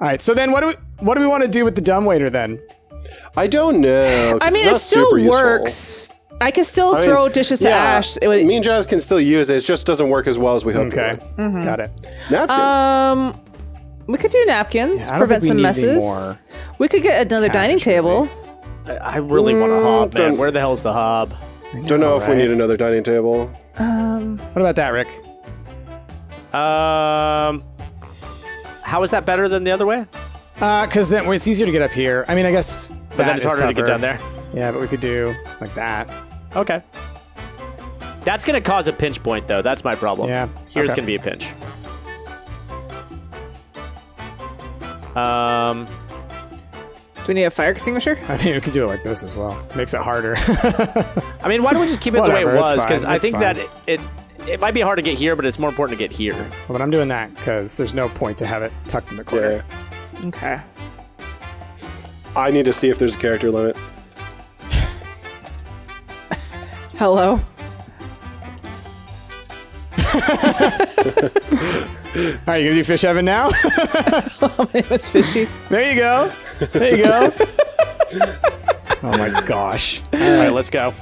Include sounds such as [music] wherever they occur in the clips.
All right. So then, what do we what do we want to do with the dumbwaiter then? I don't know. I mean, it still super useful. works. I can still I mean, throw dishes to yeah, Ash. It would, me and Jazz can still use it. It just doesn't work as well as we hoped Okay. it would. Got it. Napkins. um, we could do napkins. Yeah, prevent some messes. We could get another dining table. I, I really want a hob, man. Where the hell's the hob? don't know if we need another dining table. Um, What about that, Rick? Um, how is that better than the other way? Uh, because then well, it's easier to get up here. I mean, I guess. But then it's harder to get down there. Yeah, but we could do like that. Okay. That's gonna cause a pinch point, though. That's my problem. Yeah, Here's okay. gonna be a pinch. Um, Do we need a fire extinguisher? I mean, we could do it like this as well. Makes it harder. I mean, why don't we just keep it the way it was? Because I think fine. that it, it it might be hard to get here, but it's more important to get here. well, then I'm doing that because there's no point to have it tucked in the corner. Yeah. Okay. I need to see if there's a character limit. Hello. [laughs] All right, you gonna do fish oven now? My name is Fishy. there you go. There you go. [laughs] oh my gosh. All right, let's go.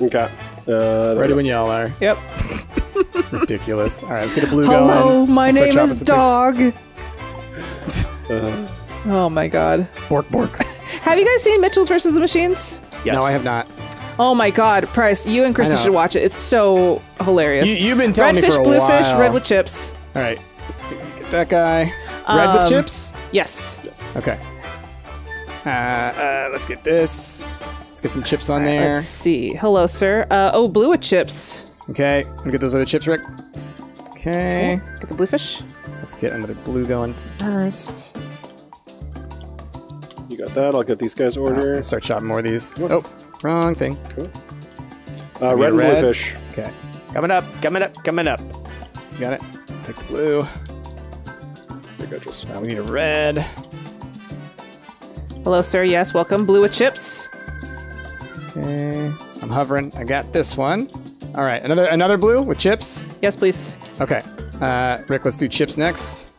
Okay. Uh, Ready when y'all are. Yep. [laughs] Ridiculous. All right, let's get a blue Hello, going. my I'll name is Dog. [laughs] uh, Oh my god. fish. Bork, bork. [laughs] Have you guys seen Mitchell's versus the Machines? Yes. No, I have not. Oh my god, Price, you and I Krista should watch it. It's so hilarious. You, you've been telling red me fish, for a blue while. fish, red with chips. All right, get that guy. Red with Um, chips. Yes. yes. Okay. Uh, uh, let's get this. Let's get some chips on there. Let's see. Hello, sir. Uh, oh, blue with chips. Okay, let me get those other chips, Rick. Okay, Get the blue fish. let's get another blue going first. You got that. I'll get these guys order. Let's start chopping more of these. Oh, wrong thing. Uh, red and red. blue fish. Okay, Coming up, coming up, coming up. you got it. Take the blue. There you go, just. Now we need a red. Hello, sir. Yes, welcome. Blue with chips. Okay, I'm hovering. I got this one. All right, another another blue with chips. Yes, please. Okay, uh, Rick, let's do chips next.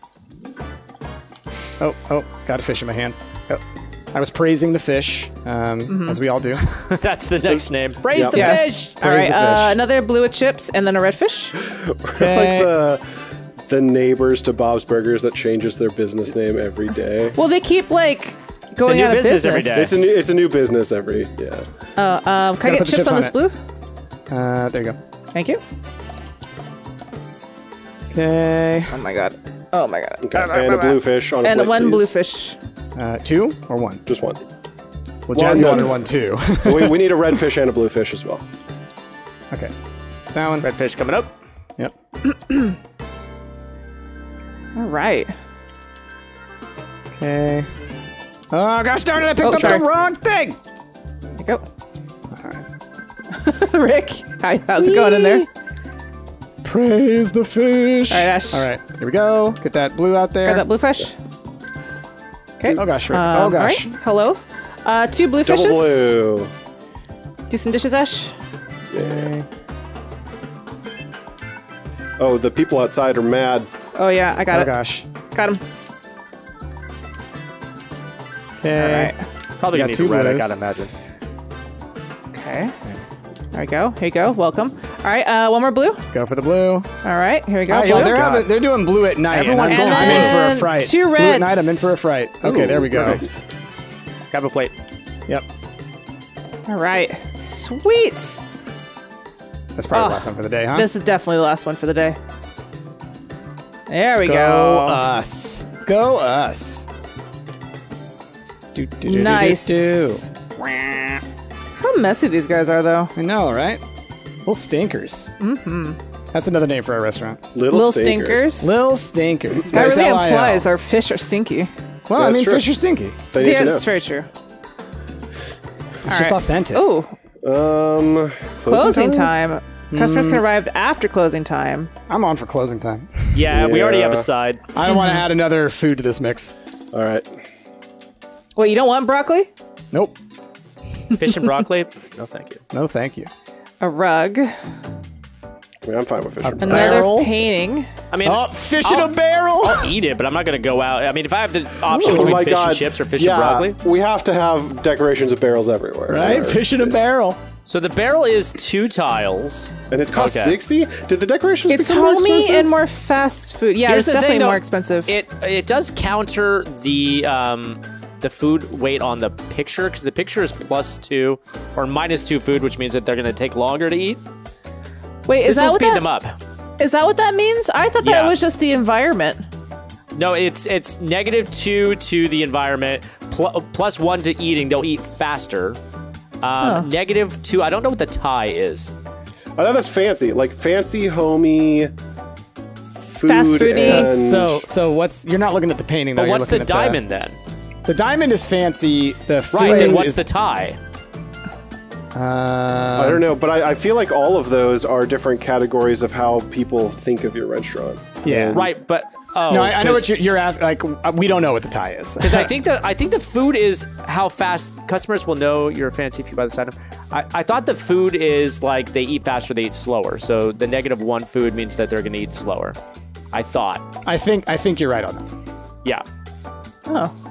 Oh, oh, got a fish in my hand. Oh. I was praising the fish, um, as we all do. [laughs] That's the next name. Praise Yep. the Yeah. fish. All right. the Uh, another blue with chips, and then a red fish. [laughs] Okay. Like the the neighbors to Bob's Burgers that changes their business name every day. Well, they keep like going new out of business business. every day. It's a new it's a new business every yeah. Uh, um, can I get chips, chips on on this it. blue? Uh, there you go. Thank you. Okay. Oh my god. Oh my god. Okay. And a blue fish on a And plate, one blue fish. Uh, two or one? Just one. Well, Jazzy one. wanted one too. [laughs] we, we need a red [laughs] fish and a blue fish as well. okay. That one. Red fish coming up. Yep. [clears throat] All right. Okay. Oh gosh darn it! I picked Oh, up sorry. the wrong thing. There you go. [laughs] Rick, hi, how's it going in there? Praise the fish. All right, Ash. All right. Here we go. Get that blue out there. Got that blue fish? Okay. Oh gosh, Rick. Um, oh gosh. All right. Hello. Uh, two blue Double fishes. blue. Do some dishes, Ash. Okay. Oh, the people outside are mad. Oh yeah, I got Oh it. gosh. Got him. Okay. All right. Probably got need two a red, I gotta imagine. Okay. There we go. Here you go. Welcome. All right. Uh, one more blue. Go for the blue. All right. Here we go. All right, blue. y'all, they're, God. having, they're doing blue at night. Everyone's and I'm, going I'm in for a blue. fright. Two Blue at night, reds. I'm in for a fright. Okay, Ooh, there we go. perfect. Grab a plate. Yep. All right. Sweet. That's probably Oh, the last one for the day, huh? This is definitely the last one for the day. There we Go go. us. Go us. Do, do, do, do, do, nice. do. How messy these guys are, though. I know, right? Little stinkers. Mm-hmm. That's another name for our restaurant. Little, Little stinkers. stinkers. Little stinkers. that really S-L-I-L. implies our fish are stinky. Well, I mean, true. fish are stinky. They Yeah, to that's very true. It's just authentic. Oh, Um, closing time. Customers can arrive after closing time. I'm on for closing time. Yeah, we already have a side. I don't want to add another food to this mix. All right. Wait, you don't want broccoli? Nope. Fish and broccoli. No, thank you. No, thank you. A rug. I mean, I'm fine with fish. and Another Barrel? painting. I mean, Oh, fish in I'll- a barrel. I'll eat it, but I'm not gonna go out. I mean, if I have the option Oh between my fish god! and chips or fish yeah, and broccoli, we have to have decorations of barrels everywhere. Right? Or- Fish in a barrel. so the barrel is two tiles. and it's cost Okay. sixty. Did the decorations It's become more homey expensive? and more fast food. Yeah, Here's it's definitely thing, though, more expensive. It it does counter the um the food weight on the picture because the picture is plus two or minus two food, which means that they're gonna take longer to eat. Wait, is This that will speed that, them up. is that what that means? I thought that Yeah. was just the environment. No, it's it's negative two to the environment, pl- plus one to eating. They'll eat faster. Um, Negative two. I don't know what the tie is. I thought that's fancy, like fancy, homey, food. Fast foody. and- So, so what's? You're not looking at the painting though. But what's the looking at diamond then? The, diamond is fancy. The food Right. Then what's is, the tie? Uh, I don't know, but I, I feel like all of those are different categories of how people think of your restaurant. Yeah. Right, but oh, No, I, I know what you're, you're asking. Like, uh, we don't know what the tie is. Because I [laughs] think that I think the food is how fast customers will know you're fancy if you buy this item. I, I thought the food is like they eat faster, they eat slower. So the negative one food means that they're going to eat slower. I thought, I think I think you're right on that. yeah. Oh.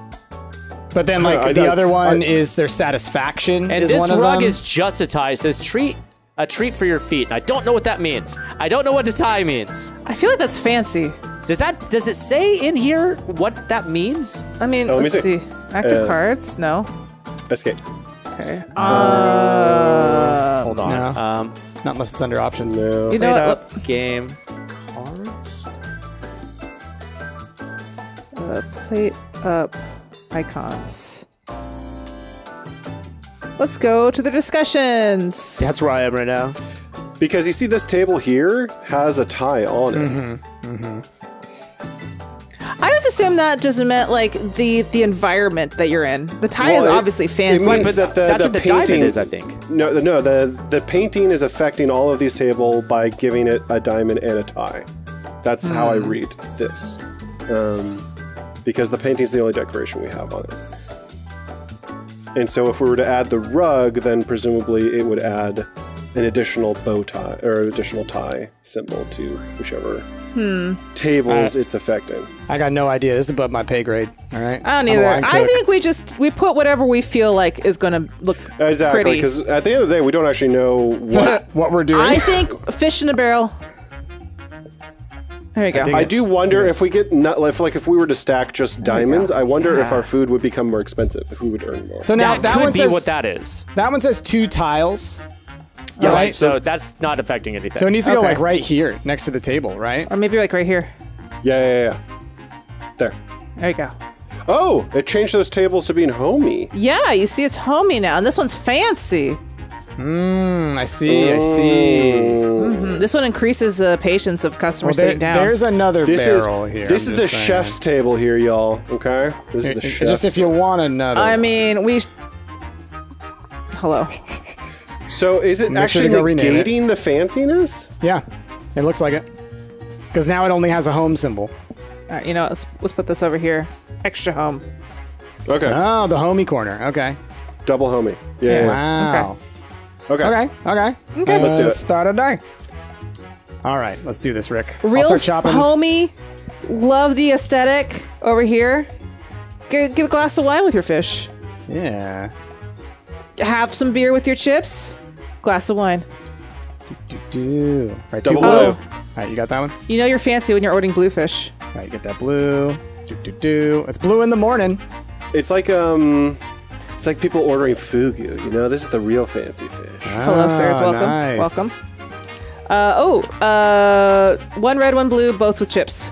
But then, like I the don't- other one I- is their satisfaction. And is this one of rug them. is just a tie. It says treat a treat for your feet. I don't know what that means. I don't know what a tie means. I feel like that's fancy. Does that does it say in here what that means? I mean, Oh, let me let's see. see. Active Uh, cards? No. Escape. Okay. Hold on. no. Um, not unless it's under options. No. You know Plate what? up game cards. Uh, plate up icons. Let's go to the discussions. That's where I am right now. Because you see, this table here has a tie on it. Mm-hmm. I always assume that just meant like the the environment that you're in. The tie is it- obviously it fancy. means But that the, that's the what the painting diamond is, I think. No, no, the the painting is affecting all of these table by giving it a diamond and a tie. That's how I read this, um, because the painting's the only decoration we have on it. And so, if we were to add the rug, then presumably it would add an additional bow tie or additional tie symbol to whichever hmm. tables Uh, it's affecting. I got no idea. This is above my pay grade. All right. I don't either. I think we just we put whatever we feel like is going to look Exactly, pretty. because at the end of the day, we don't actually know what [laughs] what we're doing. I think fish in a barrel. There you go. dig I do wonder if we get not if like if we were to stack just diamonds, I wonder if our food would become more expensive if we would earn more. so now that, that, could one be says what that is. that one says two tiles. Yeah, right, right. So that's not affecting anything. So it needs to go like right here next to the table, right? Or maybe like right here. yeah, yeah, yeah. There. There you go. Oh, it changed those tables to being homey. Yeah, you see, it's homey now, and this one's fancy. Mm, I see. I see. Mm, This one increases the patience of customers Well, there- sitting down. there's another This is barrel here. this I'm is the just saying. chef's table here, y'all. Okay, this is the It- it- chef's. Just if you want another. I mean, we. Hello. so is it Make sure actually to go rename it. negating the fanciness? yeah, it looks like it. Because now it only has a home symbol. All right, you know, let's let's put this over here. Extra home. Okay, Oh, the homie corner. Okay. double homie. Yeah. yeah, yeah. Wow. Okay. Okay. Okay. Okay. Let's do it. Start a day. All right, let's do this, Rick. I'll Real start chopping. homey. Love the aesthetic over here. Get, get a glass of wine with your fish. Yeah. Have some beer with your chips. Glass of wine. Do do. Right, two Double blue. blue. All right, you got that one. You know you're fancy when you're ordering bluefish. All right, you get that blue. Do do do. It's blue in the morning. It's like um, it's like people ordering fugu. You know, this is the real fancy fish. Hello, sirs. Ah, Welcome. nice. Welcome. Uh, oh, uh, one red, one blue, both with chips.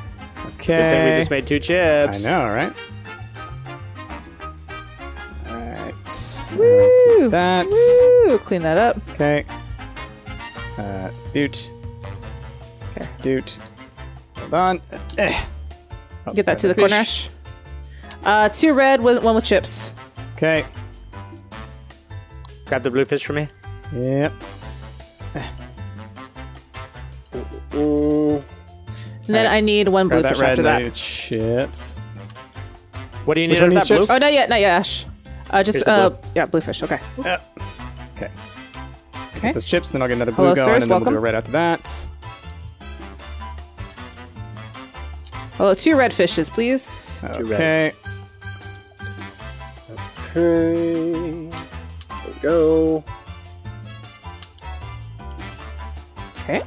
Okay. Good thing we just made two chips. I chips. know, right? All right. Let's do that. Woo! Clean that up. Okay. Uh, doot. Okay. Doot. Hold on. Eh. Oh, Get that to the fish. cornash. Uh, two red, one one with chips. Okay. Grab the blue fish for me. Yep. And then I need one Grab bluefish that red after that. loaded chips. What do you need Which out one of that blue? Oh, not yet, not yet, Ash. Uh, just Here's uh, blue. yeah, bluefish. Okay. Okay. let's Okay. Those chips, then I'll get another blue Hello, going, sirs, and then we'll do it right after that. Oh, two red fishes, please. Okay. Okay. There we go. Okay.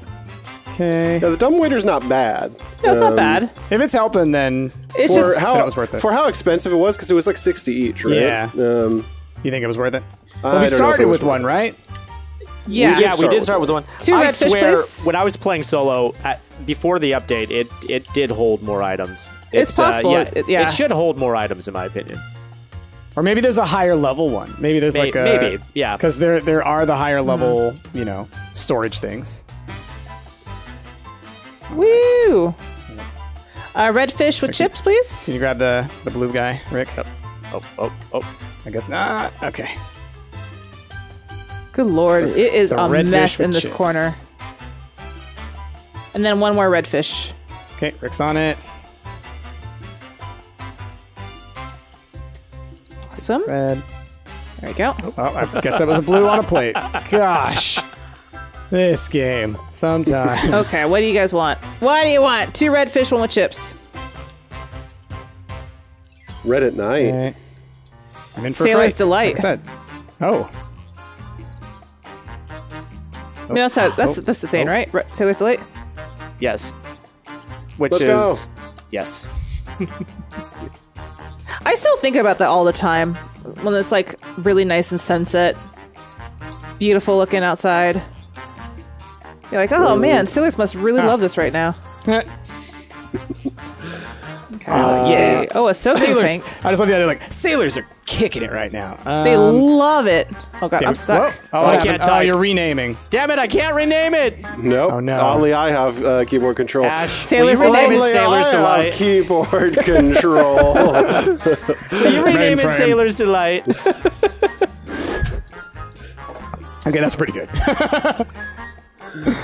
Okay. Yeah, the dumb waiter's not bad. No, it's not Um, bad. If it's helping, then It's For just how it was worth it. for how expensive it was, because it was like sixty each, right? Yeah. Um, you think it was worth it? I Well, we don't know if it started with one, it. right? yeah. yeah, we did start with one. Two I red fish, swear, please. when I was playing solo at, before the update, it it did hold more items. It's uh, possible, yeah, it- yeah. it should hold more items in my opinion. Or maybe there's a higher level one. Maybe there's May- like a maybe, yeah. Because there there are the higher level, Mm-hmm. you know, storage things. Woo! Uh, red fish with chips, please. Can you grab the the blue guy, Rick? Oh, oh, oh. I guess not. Okay. Good lord, it is So a red mess in this chips. corner. And then one more red fish. Okay, Rick's on it. Awesome. Red. There we go. Oh, I guess that was a blue on a plate. Gosh. This game. Sometimes. Okay, what do you guys want? What do you want? Two red fish, one with chips. Red at night. Okay. I'm in for Sailor's fright, Delight. Like I said. Oh. I mean, that's how, that's oh, that's the saying, oh. right? Re- Sailor's Delight. Yes. Which Let's is go. yes. [laughs] I still think about that all the time when it's like really nice and sunset. It's beautiful looking outside. You're like, oh man, sailors must really Ah, love this right now. Eh. [laughs] Okay, let's yeah. see. Oh, a soaking tank. I just love the idea. Like sailors are kicking it right now. They Um, love it. Oh god, I'm stuck. whoa. Oh, I can't Oh, you're renaming. Damn it! I can't rename it. Nope. Oh, no. Only I have uh, keyboard control. Ash, Sailor's will you rename it Only Sailor's I have Delight? keyboard [laughs] control. Will you rename it Mainframe. Sailor's Delight? [laughs] Okay, that's pretty good.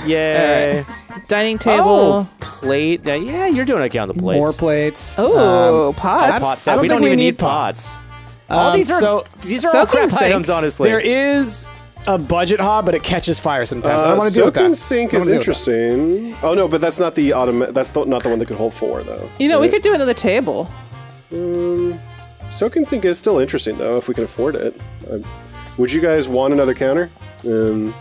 Yay! Dining table. Oh, plate. Yeah, you're doing okay on the plates. More plates. Oh, Um, pots. Pots. I don't we think don't we even need need pots. All Um, these are so these are all soaking crap sink. items, honestly. there is a budget hob, but it catches fire sometimes. I Uh, don't want to deal with soak that. sink is wanna deal with that. interesting. Oh no, but that's not the automatic. That's the, not the one that could hold four though. You know, we could do another table. Soak and sink is still interesting though, if we can afford it. Um, would you guys want another counter? Um,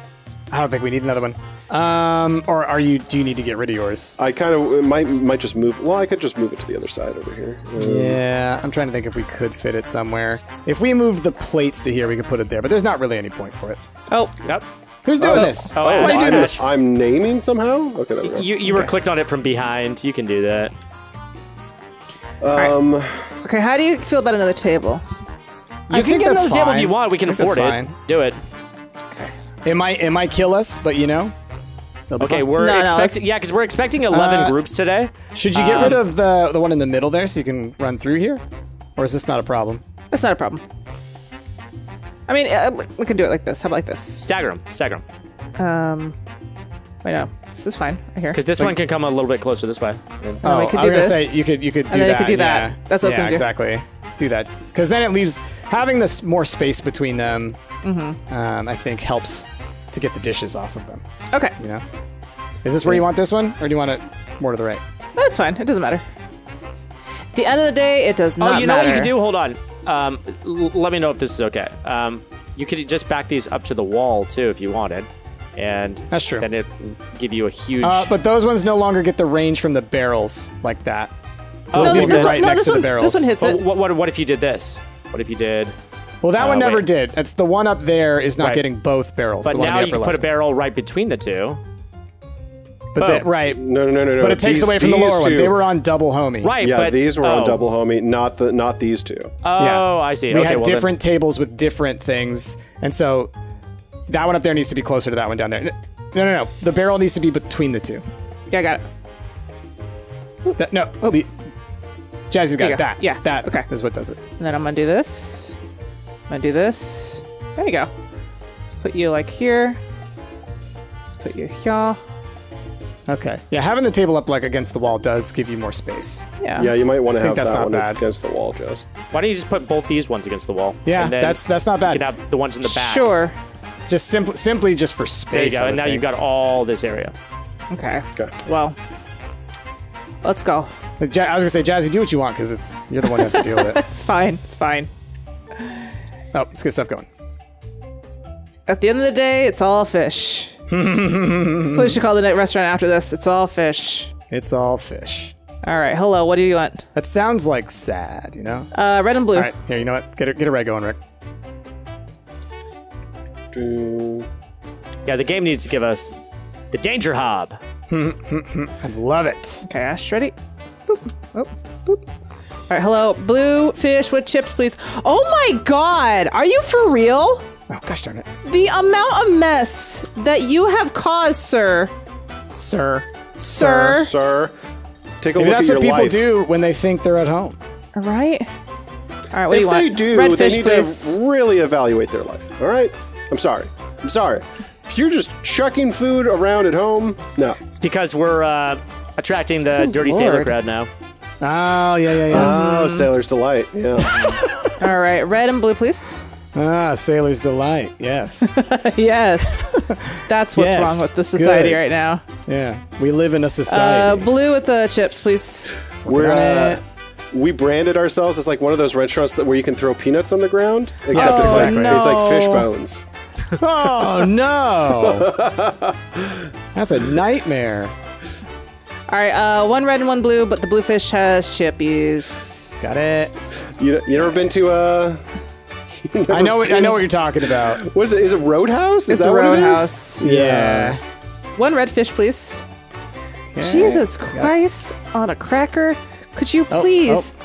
I don't think we need another one. Um, or are you? Do you need to get rid of yours? I kind of might might just move. Well, I could just move it to the other side over here. Um, Yeah, I'm trying to think if we could fit it somewhere. If we move the plates to here, we could put it there, but there's not really any point for it. Oh, Yep. Who's doing this? oh, Why Ash. do I'm, this? I'm naming somehow. Okay, there we go. You you were clicked on it from behind. You can do that. Um, okay. How do you feel about another table? You can think get that's another table if you want. We can afford it. fine. Do it. Okay. It might it might kill us, but you know. It'll be Okay, we're No, no, expecting. it's- yeah, because we're expecting eleven Uh, groups today. Should you get um, rid of the the one in the middle there so you can run through here, or is this not a problem? That's not a problem. I mean, uh, we can do it like this. How about like this? Stagger them. Stagger them. Um, wait, no, this is fine. I hear. Because this one can come a little bit closer this way. Oh, we could I was gonna this. say you could you could do then you could do that. yeah. That's what I was gonna do. exactly. Do that because then it leaves having this more space between them. Mm-hmm. Um, I think helps to get the dishes off of them. Okay, You know, is this where you want this one, or do you want it more to the right? that's fine. It doesn't matter. At the end of the day, it does not oh, you know what you matter. could do? Hold on. Um, l- let me know if this is okay. Um, you could just back these up to the wall too if you wanted, and That's true. Then it give you a huge. Uh, but those ones no longer get the range from the barrels like that. So Oh, those no, need to this one, right no, next this to the one, barrels. this one hits But it. what, what what if you did this? What if you did? Well, that Uh, one never wait. did. It's the one up there is not Right. getting both barrels. But the one in now the you upper can put a barrel right between the two. But Oh. that, right, no, no, no, no, no. but it takes These- away from the these lower one. They were on double homie. Right. Yeah, but, these were oh. on double homie, not the not these two. Oh, Yeah. I see. We okay, had well then- different tables with different things, and so that one up there needs to be closer to that one down there. No, no, no. The barrel needs to be between the two. Yeah, I got it. That, no, the, Jazzy's got it. go. that. Yeah, that okay. is what does it. And then I'm gonna do this. I'm gonna do this. There you go. Let's put you like here. Let's put you here. Okay. Yeah, having the table up like against the wall does give you more space. Yeah. Yeah, you might want to have that's that not one bad. against the wall, Jess. Why don't you just put both these ones against the wall? Yeah, and then that's that's not you bad. can have the ones in the back. Sure. Just simply simply just for space. There you go. And would now you've got all this area. Okay. Okay. Well, let's go. I was gonna say, Jazzy, do what you want because it's you're the one who has to deal with it. [laughs] It's fine. It's fine. Oh, let's get stuff going. At the end of the day, it's all fish. [laughs] so we should call the night restaurant after this. It's all fish. It's all fish. All right. Hello. What do you want? That sounds like sad, you know. Uh, red and blue. all right, here. You know what? Get a, get a red going, Rick. Do- Yeah, the game needs to give us the danger hob. [laughs] I love it. Cash ready? Boop. Oh, boop. All right. Hello. Blue fish with chips, please. Oh my God. Are you for real? Oh gosh darn it, The amount of mess that you have caused, sir. sir. Sir. Sir, take a Maybe look that's at what people life. do when they think they're at home. All right. All right. What do you want? If they do, Red they fish, need please. to really evaluate their life. All right? I'm sorry. I'm sorry. If you're just chucking food around at home, no. It's because we're uh, attracting the dirty sailor Lord. crowd now. Oh yeah yeah yeah. Oh, Sailor's Delight. Yeah. [laughs] All right. Red and blue, please. ah, sailor's delight. Yes. [laughs] yes. That's what's Yes. wrong with the society Good. right now. yeah. We live in a Uh, society. blue with the chips, please. We're, on uh, we branded ourselves as like one of those restaurants that where you can throw peanuts on the ground, except Oh, it's like no. it's like fish bones. oh no. [laughs] That's a nightmare. All right. Uh, one red and one blue, but the blue fish has chippies. Got it. You you never been to uh [laughs] I know. What, I know what you're talking about. [laughs] what is it? Is it Roadhouse? Is It's that a what it is? roadhouse. Yeah. One red fish, please. Okay. Jesus Got it. Christ on a cracker. Could you Oh, please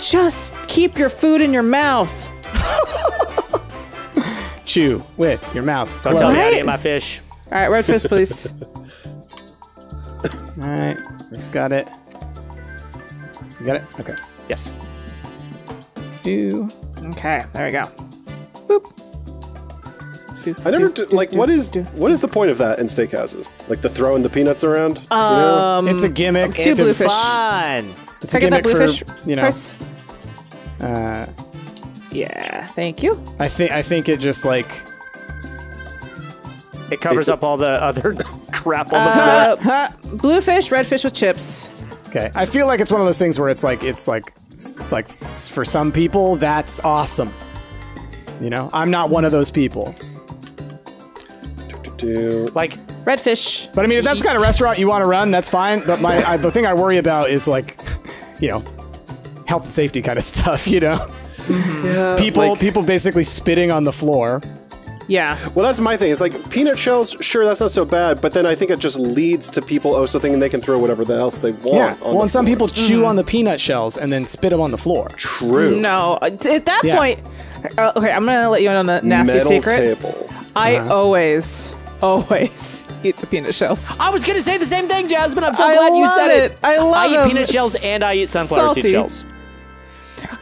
just keep your food in your mouth? [laughs] Chew with your mouth. Don't tell me how to Right? eat my fish. All right, red fish, please. All right. Rick's got it. You got it. Okay. Yes. Do. okay, there we go. Boop. I never d- like what is what is the point of that in steakhouses? Like the throwing the peanuts around? you know? it's a gimmick. two it's a- Fun. It's a Can I get that gimmick for you know. price? Uh, Yeah, thank you. I think I think it just like It covers It's a- up all the other [laughs] crap on the floor. [laughs] Uh, blue fish, red fish with chips. okay. I feel like it's one of those things where it's like it's like it's like for some people that's awesome. You know, I'm not one of those people. Like, Red fish. But I mean, if that's the kind of restaurant you want to run, that's fine. But my I, the thing I worry about is like, [laughs] you know, health and safety kind of [laughs] stuff. You know, yeah, people like- people basically spitting on the floor. Yeah. Well, that's my thing. It's like peanut shells. Sure, that's not so bad, but then I think it just leads to people also thinking they can throw whatever the else they want. Yeah. on Well, the and some floor. people chew on the peanut shells and then spit them on the floor. True. No, at that Yeah. point. uh, okay, I'm gonna let you in on a nasty Metal secret. table. I Uh-huh. always, always [laughs] eat the peanut shells. I was gonna say the same thing, Jasmine. I'm so I glad you said it. I love it. I eat them. peanut shells and I eat sunflower salty. seed shells.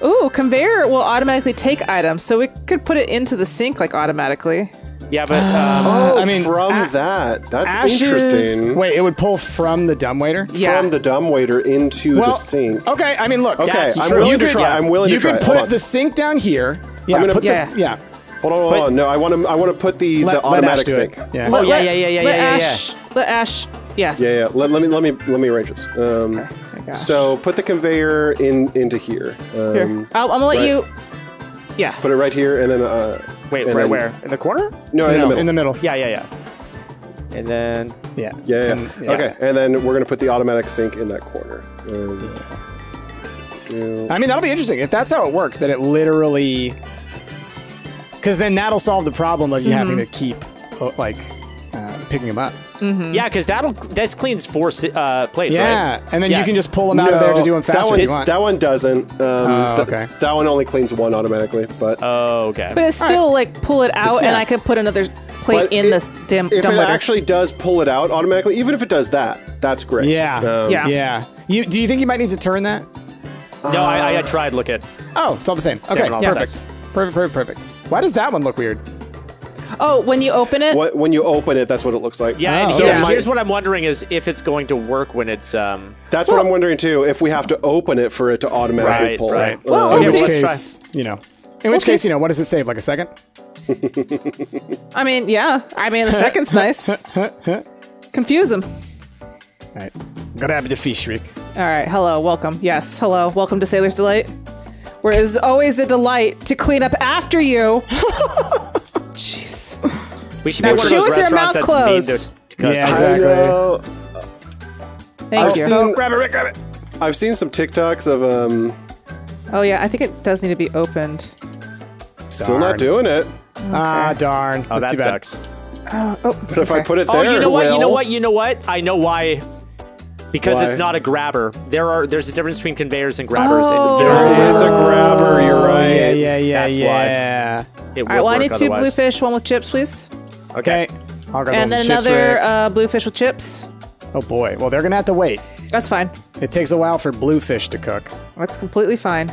Ooh, conveyor will automatically take items, so we could put it into the sink like automatically. Yeah, but um, [gasps] Oh, I mean, from a- that. That's Ashes. interesting. Wait, it would pull from the dumbwaiter. Yeah. From the dumbwaiter into Well, the sink. okay. I mean, look. Okay, That's I'm true. willing You to could- try. yeah. I'm willing You to try. could Hold put the sink down here. Yeah. gonna- put Yeah. the yeah. Hold on, hold But- on. No, I want to. I want to put the Let- the automatic Ash do it. sink. Yeah. Let- yeah, let- yeah, yeah, yeah, let yeah, yeah, Ash, Let Ash. Yes. Yeah, yeah. Let, let me let me let me arrange this. Um, Oh gosh. so put the conveyor in into here. Um, Here, I'll, I'm gonna let right. you. Yeah. Put it right here, and then uh, wait, and right then- where? In the corner? No, in the middle. in the middle. Yeah, yeah, yeah. And then Yeah. Yeah, yeah. And- Okay, and then we're gonna put the automatic sink in that corner. Um, do- I mean, that'll be interesting if that's how it works. That it literally, because then that'll solve the problem of you having to keep uh, like picking them up. yeah, because that'll this cleans four si- uh, plates, right? Yeah, right? and then Yeah. you can just pull them out of there to do them that one, if you want. that one doesn't. Um, Oh, th- okay. That one only cleans one automatically, but Oh, okay. But it's still like pull it out, and I could put another plate But in it- this damn if it actually does pull it out automatically, even if it does that, that's great. yeah, Um, Yeah. yeah. You do you think you might need to turn that? no, I, I, I tried. Look at. Oh, it's all the same. Same Okay, on perfect. sides. perfect, perfect, perfect. Why does that one look weird? Oh, when you open it, What, when you open it, that's what it looks like. Yeah, and Oh, here- okay. my- here's what I'm wondering is if it's going to work when it's um. That's what I'm wondering too. If we have to open it for it to automatically Right, pull. right. Well, Uh, we'll In which see. case, you know, in which see. case, you know, what does it save? Like a second? I mean, yeah. I mean, a second's [laughs] nice. Confuse them. All right. Grab the fish, Rick. All right, hello, welcome. Yes, hello, welcome to Sailor's Delight. Where it is always a delight to clean up after you. [laughs] Jeez. We should be Now one of chew those with your restaurants mouth that's mean closed. to, to customers. Yeah, I exactly. know. Thank I've you. seen Grab it, Rick. Grab it. I've seen some TikToks of um Oh yeah, I think it does need to be opened. still Darn. not doing it. Ah, darn. Oh, That's that too bad. sucks. Oh, oh But if I put it there, Oh, you know it what? You know what? You know what? I know why. Because Why? it's not a grabber. There are there's a difference between conveyors and grabbers, Oh. and There there is a grabber. You're right. Yeah, yeah, yeah, That's why. yeah. it All right, well, I would need work two otherwise. bluefish, one with chips, please. Okay. I'll grab And then chips, another uh, bluefish with chips. oh boy. Well, they're gonna have to wait. That's fine. It takes a while for bluefish to cook. That's completely fine.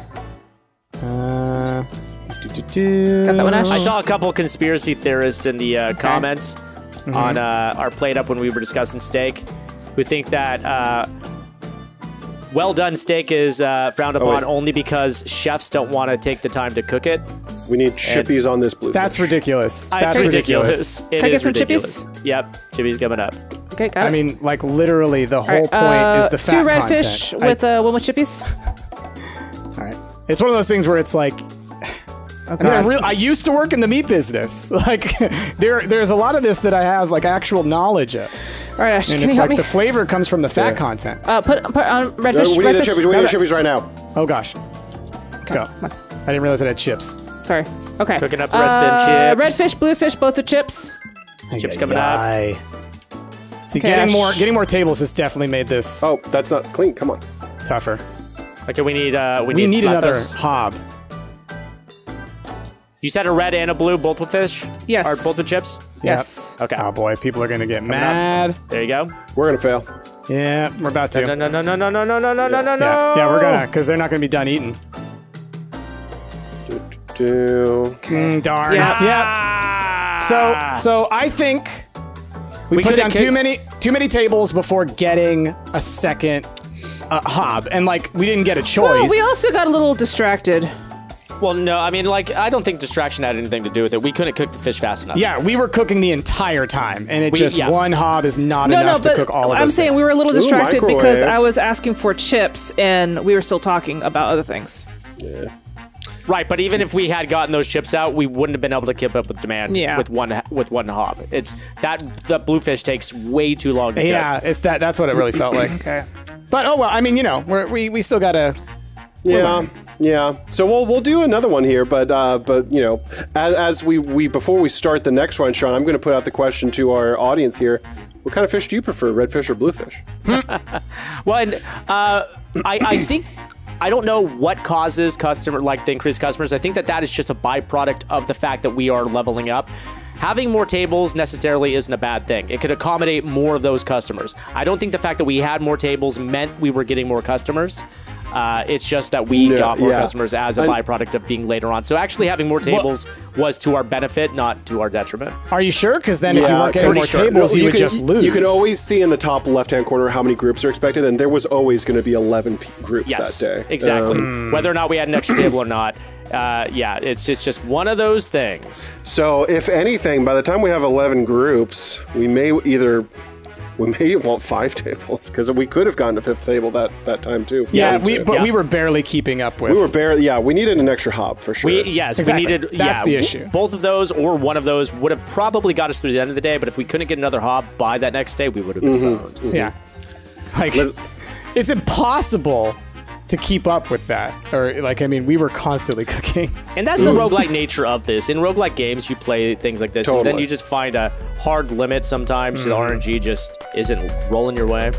Uh, do, do, do. Got that one, Ash? I saw a couple conspiracy theorists in the uh, comments Mm-hmm. on uh, our plate up when we were discussing steak, who think that uh, well done steak is uh, frowned upon Oh, only because chefs don't want to take the time to cook it. We need chippies on this blue. That's fish. ridiculous. Uh, That's it's ridiculous. It Can I get some ridiculous. chippies? Yep, chippies coming up. Okay, got it. I mean, like literally, the whole All right, point uh, is the fat two red content. fish I- with uh, one with chippies. [laughs] all right. It's one of those things where it's like. I, mean, I, real, I used to work in the meat business. [laughs] Like, there, there's a lot of this that I have like actual knowledge of, All right, Ash, and can you it's help like me? the flavor comes from the fat Yeah. content. uh, put put on red Uh, fish. we red need the fish. chippies. We need No, the no. chippies right now. Oh gosh, okay. go. I didn't realize it had chips. Sorry. Okay. Cooking up the rest of them Uh, chips. Red fish, blue fish, both with chips. Chips coming up. Aye. See, Okay, getting Ash. more getting more tables has definitely made this Oh, that's not clean. Come on. tougher. Okay, we need uh, we, We need another hob. You said a red and a blue, both with fish. Yes. Or both with chips. Yes. Okay. Oh boy, people are gonna get mad. There you go. We're gonna fail. Yeah, we're about to. No, no, no, no, no, no, no, no, no, no, no, no. Yeah, yeah, we're gonna because they're not gonna be done eating. Do, do. Mm, darn. Yeah. Yeah. Ah. So, so I think we, We put down too many too many tables before getting a second uh, hob, and like we didn't get a choice. Well, we also got a little distracted. Well, no, I mean, like, I don't think distraction had anything to do with it. We couldn't cook the fish fast enough. yeah, we were cooking the entire time, and it We- just yeah. one hob is not No, enough no, but to cook all of I'm those saying things. we were a little distracted because microwave. I was asking for chips and we were still talking about other things. Yeah. Right, but even if we had gotten those chips out, we wouldn't have been able to keep up with demand Yeah. with one with one hob. It's that the bluefish takes way too long to cook. Yeah, it's that. That's what it really felt like. [laughs] Okay. But oh well, I mean, you know, we're, we we still gotta. Yeah, yeah. So we'll we'll do another one here, but uh, but you know, as, as we we before we start the next one, Sean, I'm going to put out the question to our audience here: What kind of fish do you prefer, redfish or bluefish? [laughs] Well, and uh, I, I think I don't know what causes customer like the increased customers. I think that that is just a byproduct of the fact that we are leveling up. Having more tables necessarily isn't a bad thing. It could accommodate more of those customers. I don't think the fact that we had more tables meant we were getting more customers. Uh, it's just that we No, got more yeah. customers as a byproduct of being later on. So actually, having more tables was to our benefit, not to our detriment. Are you sure? Because then if you weren't getting more sure. tables, No, you, would can, just lose. You can always see in the top left-hand corner how many groups are expected, and there was always going to be 11 p- groups Yes, that day. exactly. Um, Whether or not we had an extra table or not, uh, yeah, it's just just one of those things. so, if anything, by the time we have 11 groups, we may either we may want five [laughs] tables because we could have gotten a fifth table that that time too. if we Yeah, we but Yeah. we were barely keeping up with. we were barely. Yeah, we needed an extra hob for sure. We yes, Exactly. we needed. That's yeah, the issue. Both of those or one of those would have probably got us through the end of the day. But if we couldn't get another hob by that next day, we would have been Mm-hmm. boned. Yeah. Like Let- it's impossible to keep up with that. Or like I mean, we were constantly [laughs] cooking. And that's the roguelike nature of this. In roguelike games, you play things like this, and then you just find a hard limit sometimes. so The mm-hmm. RNG just isn't rolling your way.